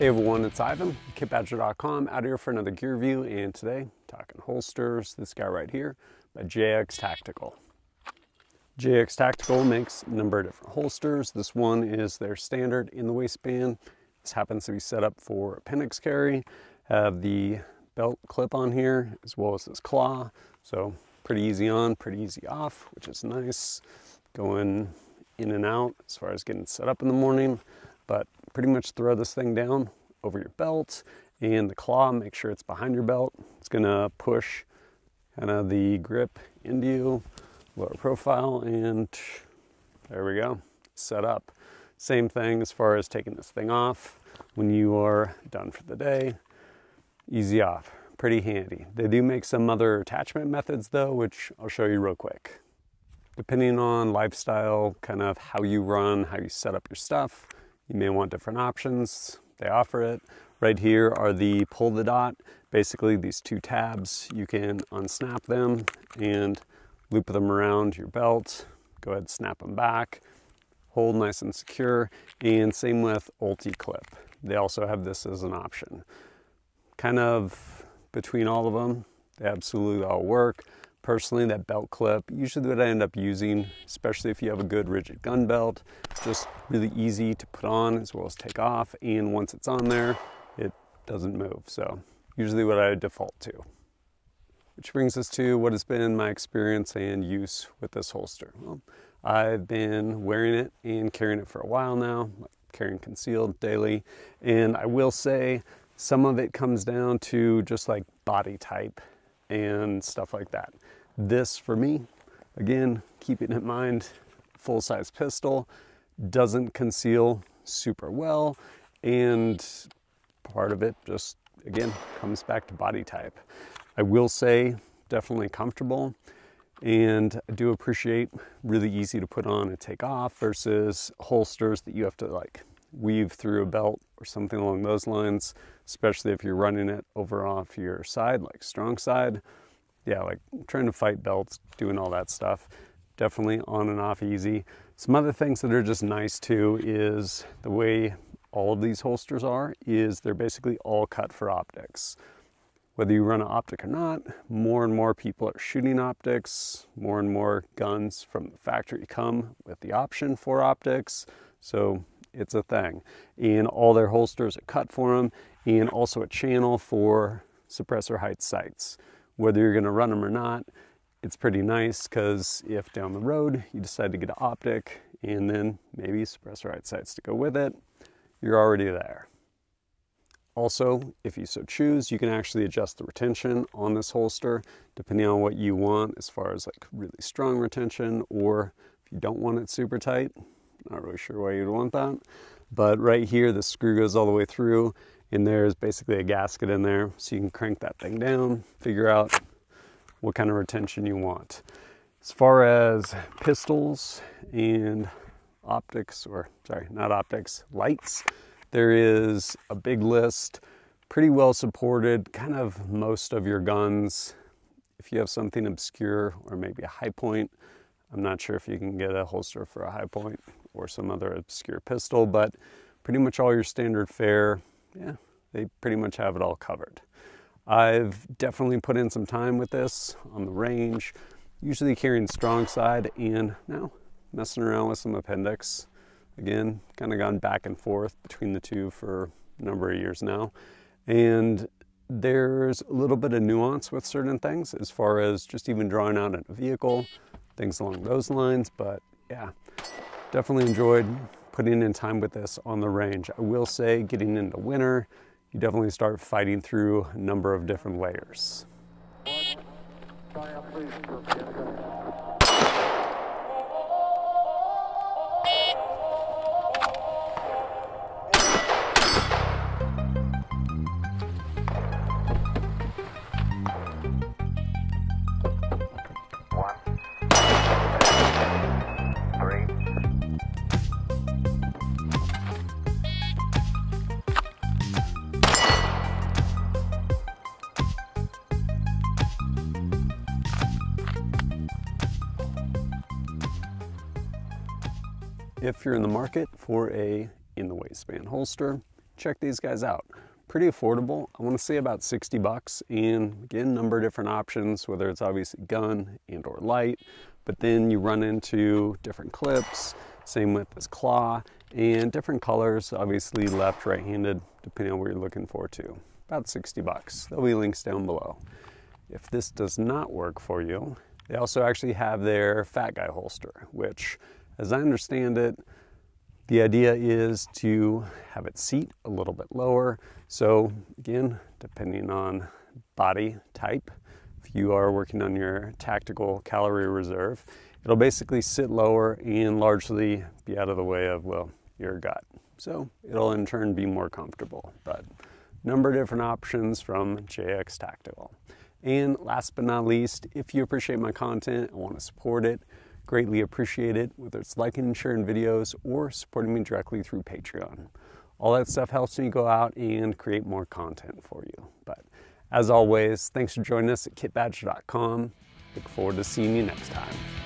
Hey everyone, it's Ivan, kitbadger.com, out here for another gear review, and today, talking holsters, this guy right here, by JX Tactical. JX Tactical makes a number of different holsters. This one is their standard in the waistband. This happens to be set up for appendix carry. Have the belt clip on here, as well as this claw. So pretty easy on, pretty easy off, which is nice. Going in and out as far as getting set up in the morning pretty much throw this thing down over your belt and the claw, make sure it's behind your belt. It's gonna push kind of the grip into you, lower profile, and there we go, set up. Same thing as far as taking this thing off when you are done for the day. Easy off, pretty handy. They do make some other attachment methods though, which I'll show you real quick. Depending on lifestyle, kind of how you run, how you set up your stuff, you may want different options. They offer it. Right here are the pull the dot. Basically these two tabs, you can unsnap them and loop them around your belt. Go ahead, snap them back, hold nice and secure. And same with Ulti-Clip. They also have this as an option. Kind of between all of them, they absolutely all work. Personally, that belt clip, usually what I end up using, especially if you have a good rigid gun belt, just really easy to put on as well as take off. And once it's on there, it doesn't move. So usually what I default to. Which brings us to what has been my experience and use with this holster. Well, I've been wearing it and carrying it for a while now, carrying concealed daily. And I will say some of it comes down to just like body type and stuff like that. This for me, again, keeping in mind, full size pistol doesn't conceal super well, and part of it just again comes back to body type. I will say definitely comfortable and I do appreciate really easy to put on and take off versus holsters that you have to like weave through a belt or something along those lines, especially if you're running it over off your side, like strong side. Yeah, like trying to fight belts, doing all that stuff. Definitely on and off easy. Some other things that are just nice too is the way all of these holsters are is they're basically all cut for optics. Whether you run an optic or not, more and more people are shooting optics, more and more guns from the factory come with the option for optics. So it's a thing. And all their holsters are cut for them, and also a channel for suppressor height sights. Whether you're going to run them or not, it's pretty nice because if down the road you decide to get an optic and then maybe suppressor sights to go with it, you're already there. Also, if you so choose, you can actually adjust the retention on this holster depending on what you want as far as like really strong retention or if you don't want it super tight, not really sure why you'd want that. But right here, the screw goes all the way through and there's basically a gasket in there. So you can crank that thing down, figure out what kind of retention you want. As far as pistols and optics, or sorry, not optics, lights, there is a big list, pretty well supported, kind of most of your guns. If you have something obscure or maybe a Hi-Point I'm not sure if you can get a holster for a Hi-Point or some other obscure pistol, but pretty much all your standard fare, yeah, they pretty much have it all covered. I've definitely put in some time with this on the range, usually carrying strong side and now messing around with some appendix. Again, kind of gone back and forth between the two for a number of years now. And there's a little bit of nuance with certain things as far as just even drawing out in a vehicle, things along those lines. But yeah, definitely enjoyed putting in time with this on the range. I will say getting into winter, you definitely start fighting through a number of different layers. If you're in the market for a in the waistband holster, check these guys out. Pretty affordable. I want to say about 60 bucks and again, number of different options, whether it's obviously gun and or light, but then you run into different clips, same with this claw and different colors, obviously left, right-handed, depending on what you're looking for too. About 60 bucks. There'll be links down below. If this does not work for you, they also actually have their fat guy holster, which as I understand it, the idea is to have it seat a little bit lower. So again, depending on body type, if you are working on your tactical calorie reserve, it'll basically sit lower and largely be out of the way of, well, your gut. So it'll in turn be more comfortable. But number of different options from JX Tactical. And last but not least, if you appreciate my content and want to support it, greatly appreciate it, whether it's liking and sharing videos or supporting me directly through Patreon. All that stuff helps me go out and create more content for you. But as always, thanks for joining us at kitbadger.com. Look forward to seeing you next time.